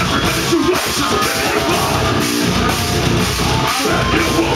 Every minute you waste is a minute you want. And you want.